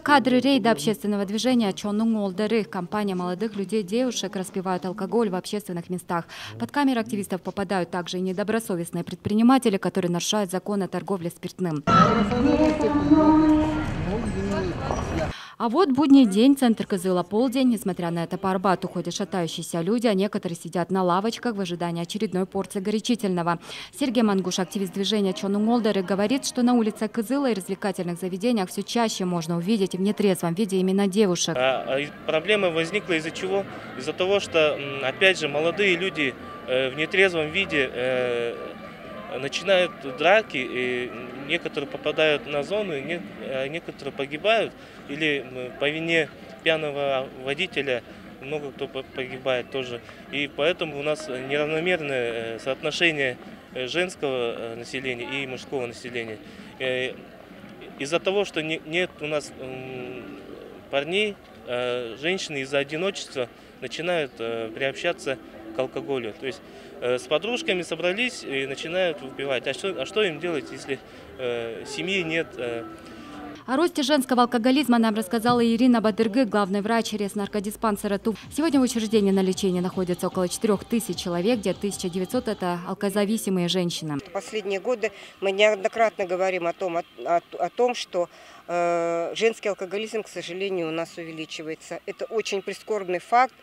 Кадры рейда общественного движения «Чоннун Олдары». Компания молодых людей девушек распивают алкоголь в общественных местах. Под камеры активистов попадают также и недобросовестные предприниматели, которые нарушают закон о торговле спиртным. А вот будний день, центр Кызыла полдень. Несмотря на это, по Арбату ходят шатающиеся люди, а некоторые сидят на лавочках в ожидании очередной порции горячительного. Сергей Мангуш, активист движения Чону Молдеры, говорит, что на улицах Кызыла и развлекательных заведениях все чаще можно увидеть в нетрезвом виде именно девушек. А, а проблема возникла из-за чего? Из-за того, что, опять же, молодые люди э, в нетрезвом виде э, начинают драки, и некоторые попадают на зону, а некоторые погибают, или по вине пьяного водителя много кто погибает тоже. И поэтому у нас неравномерное э, соотношение э, женского э, населения и мужского населения. Из-за того, что нет у нас парней, женщины из-за одиночества начинают приобщаться к алкоголю. То есть э, с подружками собрались и начинают выпивать. А что, а что им делать, если э, семьи нет? Э? О росте женского алкоголизма нам рассказала Ирина Бадыргы, главный врач наркодиспансера ТУФ. Сегодня в учреждении на лечении находится около 4 тысяч человек, где 1900 – это алкозависимые женщины. Последние годы мы неоднократно говорим о том, о, о, о том что женский алкоголизм, к сожалению, у нас увеличивается. Это очень прискорбный факт.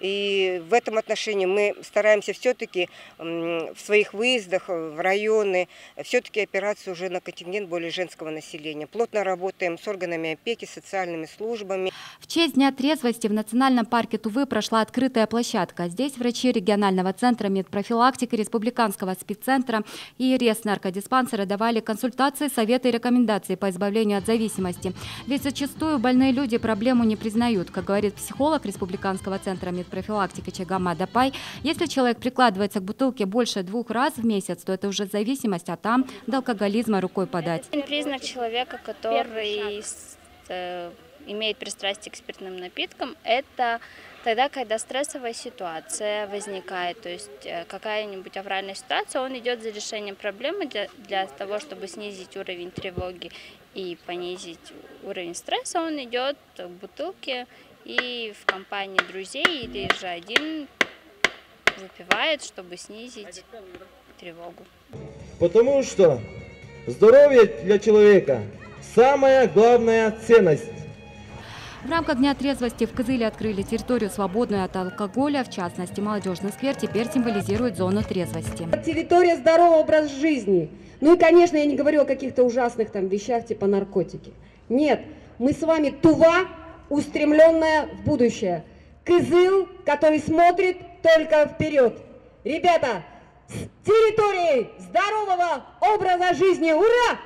И в этом отношении мы стараемся все-таки э, в своих выездах в районы все-таки опираться уже на контингент более женского населения. Плотно работаем с органами опеки, социальными службами. В честь Дня трезвости в Национальном парке Тувы прошла открытая площадка. Здесь врачи регионального центра медпрофилактики, республиканского спеццентра и РЕС наркодиспансера давали консультации, советы и рекомендации по избавлению от зависимости. Ведь зачастую больные люди проблему не признают. Как говорит психолог республиканского центра медпрофилактики Чагама Дапай, если человек прикладывается к бутылке больше двух раз в месяц, то это уже зависимость, а там до алкоголизма рукой подать. Признак человека, который имеет пристрастие к спиртным напиткам, это тогда, когда стрессовая ситуация возникает, то есть э, какая-нибудь авральная ситуация, он идет за решением проблемы для, для того, чтобы снизить уровень тревоги и понизить уровень стресса, он идет к бутылке и в компании друзей или же один выпивает, чтобы снизить тревогу. Потому что здоровье для человека самая главная ценность. В рамках Дня трезвости в Кызыле открыли территорию, свободную от алкоголя. В частности, молодежный сквер теперь символизирует зону трезвости. Территория здорового образ жизни. Ну и, конечно, я не говорю о каких-то ужасных там вещах типа наркотики. Нет, мы с вами Тува, устремленная в будущее. Кызыл, который смотрит только вперед. Ребята, с территорией здорового образа жизни. Ура!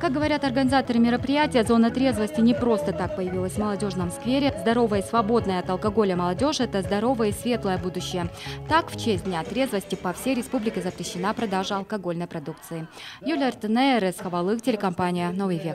Как говорят организаторы мероприятия, зона трезвости не просто так появилась в молодежном сквере. Здоровая и свободная от алкоголя молодежь – это здоровое и светлое будущее. Так, в честь Дня трезвости по всей республике запрещена продажа алкогольной продукции. Юлия Артенея, РС Хавалык, телекомпания «Новый век».